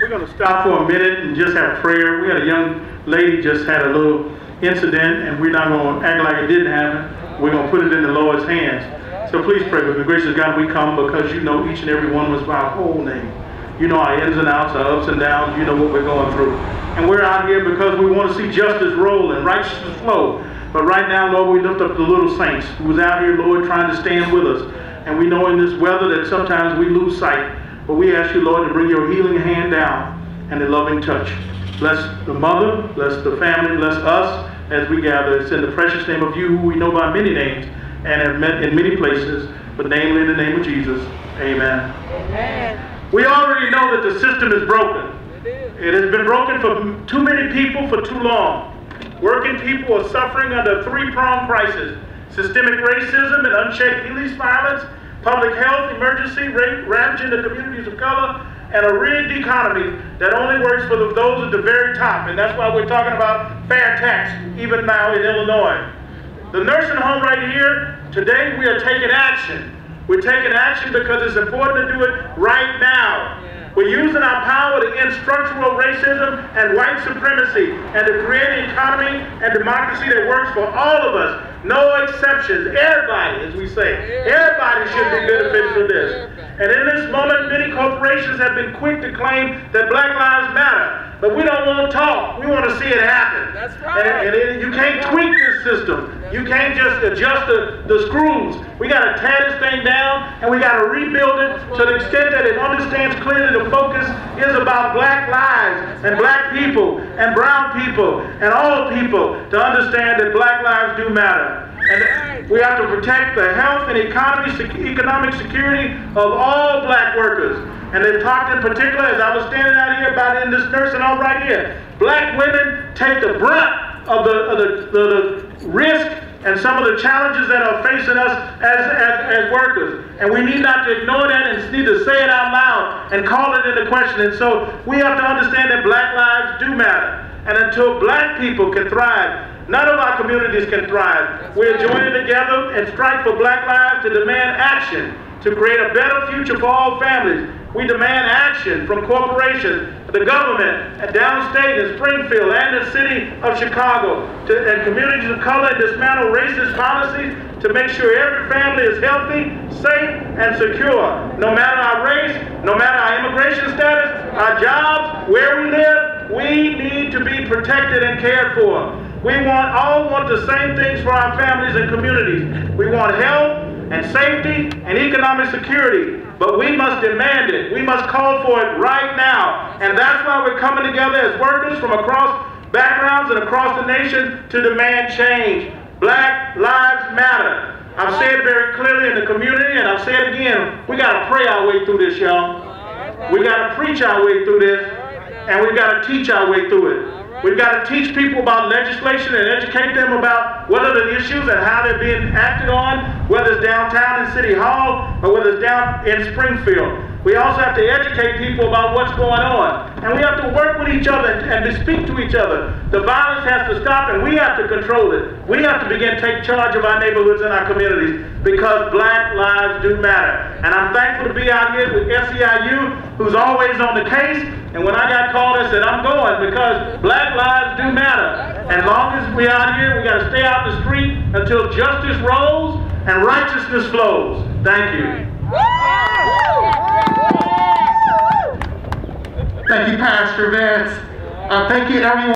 We're going to stop for a minute and just have prayer. We had a young lady just had a little incident, and we're not going to act like it didn't happen. We're going to put it in the Lord's hands. So please pray with me. Gracious God, we come because you know each and every one of us by our whole name. You know our ins and outs, our ups and downs. You know what we're going through. And we're out here because we want to see justice roll and righteousness flow. But right now, Lord, we lift up the little saints who's out here, Lord, trying to stand with us. And we know in this weather that sometimes we lose sight. But we ask you, Lord, to bring your healing hand down and a loving touch. Bless the mother, bless the family, bless us as we gather. It's in the precious name of you, who we know by many names and have met in many places, but namely in the name of Jesus. Amen. Amen. We already know that the system is broken. It has been broken for too many people for too long. Working people are suffering under a three-pronged crisis. Systemic racism and unchecked police violence, public health emergency ravaging the communities of color, and a rigged economy that only works for those at the very top. And that's why we're talking about fair tax, even now in Illinois. The nursing home right here, today we are taking action. We're taking action because it's important to do it right now. We're using our power to end structural racism and white supremacy and to create an economy and democracy that works for all of us. No exceptions. Everybody, as we say, everybody should be benefiting from this. And in this moment, many corporations have been quick to claim that Black Lives Matter. But we don't want to talk. We want to see it happen. That's right. And, and it, you can't tweak this system. You can't just adjust the, the screws. We got to tear this thing down and we got to rebuild it to the extent that it understands clearly the focus is about black lives and black people and brown people and all people to understand that black lives do matter. And we have to protect the health and economy, economic security of all black workers. And they've talked in particular, as I was standing out here about in this nursing home right here, black women take the brunt of the, of the, the, the risk and some of the challenges that are facing us as, as, as, workers. And we need not to ignore that and need to say it out loud and call it into question. And so we have to understand that black lives do matter. And until black people can thrive, none of our communities can thrive. We're joining together and strike for black lives to demand action to create a better future for all families. We demand action from corporations, the government, and downstate in Springfield and the city of Chicago, to, and communities of color and dismantle racist policies to make sure every family is healthy, safe, and secure. No matter our race, no matter our immigration status, our jobs, where we live, we need to be protected and cared for. We want all want the same things for our families and communities. We want health, and safety and economic security. But we must demand it. We must call for it right now. And that's why we're coming together as workers from across backgrounds and across the nation to demand change. Black Lives Matter. I've said very clearly in the community, and I'll say it again, we got to pray our way through this, y'all. We got to preach our way through this, and we got to teach our way through it. We've got to teach people about legislation and educate them about what are the issues and how they're being acted on, whether it's downtown in City Hall or whether it's down in Springfield. We also have to educate people about what's going on. And we have to work with each other and, to speak to each other. The violence has to stop and we have to control it. We have to begin to take charge of our neighborhoods and our communities because black lives do matter. And I'm thankful to be out here with SEIU, who's always on the case. And when I got called, I said, I'm going because black lives do matter. And long as we're out here, we got to stay out the street until justice rolls and righteousness flows. Thank you. Thank you, Pastor Vance. Uh, thank you, everyone.